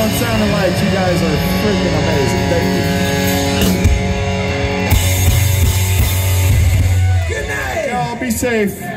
on Sound and Lights. You guys are freaking amazing. Thank you. Good night. Y'all be safe.